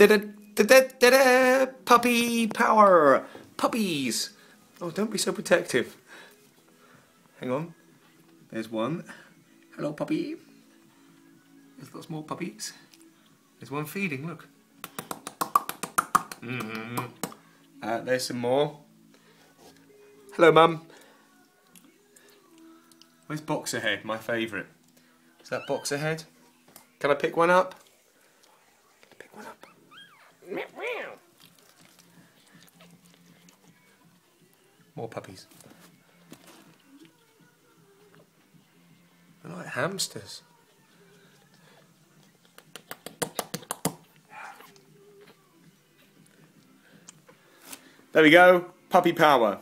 da da da da da da puppy power puppies. Oh, don't be so protective. Hang on. There's one. Hello, puppy. There's lots more puppies. There's one feeding. Look. Mm -hmm. uh, there's some more. Hello, mum. Where's Boxerhead, my favourite? Is that Boxerhead? Can I pick one up? Pick one up. More puppies. They're like hamsters. There we go, puppy power.